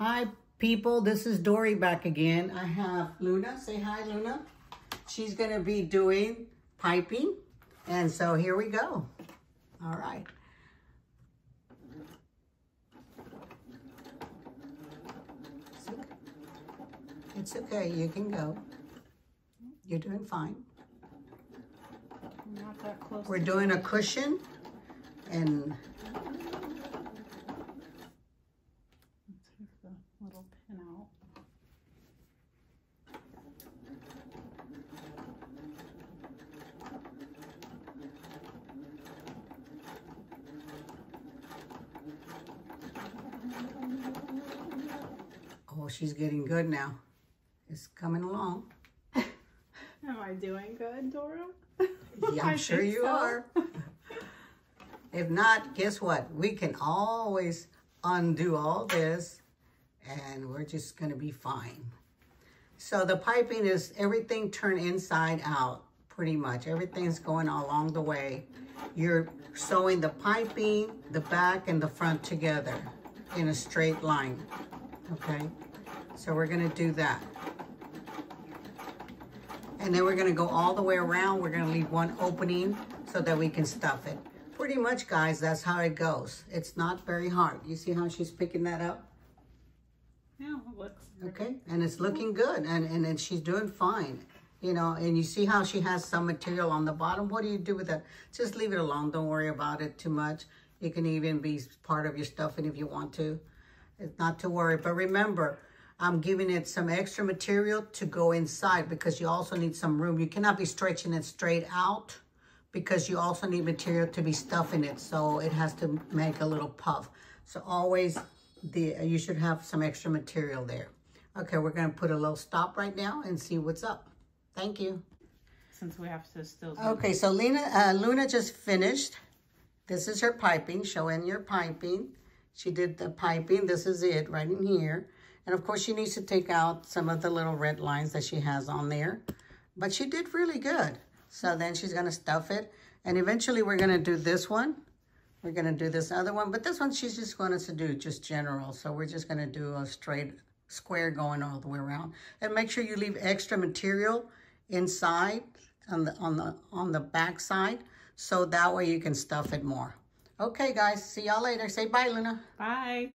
Hi, people. This is Dora back again. I have Luna. Say hi, Luna. She's going to be doing piping. And so here we go. All right. It's okay. You can go. You're doing fine. Not that close. We're doing a cushion and Let's take the little pin out. Oh, she's getting good now. It's coming along. Am I doing good, Dora? Yeah, I'm sure you so. are. If not, guess what? We can always undo all this and we're just gonna be fine. So the piping is everything turned inside out, pretty much. Everything's going along the way. You're sewing the piping, the back and the front together in a straight line, okay? So we're gonna do that. And then we're gonna go all the way around. We're gonna leave one opening so that we can stuff it. Pretty much, guys, that's how it goes. It's not very hard. You see how she's picking that up? Yeah, it looks. Okay, and it's looking good, and, and, and she's doing fine. You know, and you see how she has some material on the bottom. What do you do with that? Just leave it alone. Don't worry about it too much. It can even be part of your stuffing if you want to. It's not to worry. But remember, I'm giving it some extra material to go inside because you also need some room. You cannot be stretching it straight out because you also need material to be stuffing it. So it has to make a little puff. So always, the you should have some extra material there. Okay, we're gonna put a little stop right now and see what's up. Thank you. Since we have to still. Okay, so Lena, uh, Luna just finished. This is her piping, showing your piping. She did the piping. This is it right in here. And of course, she needs to take out some of the little red lines that she has on there. But she did really good. So then she's going to stuff it. And eventually, we're going to do this one. We're going to do this other one. But this one, she's just going to do just general. So we're just going to do a straight square going all the way around. And make sure you leave extra material inside on the on the on the back side so that way you can stuff it more okay guys see y'all later say bye luna Bye.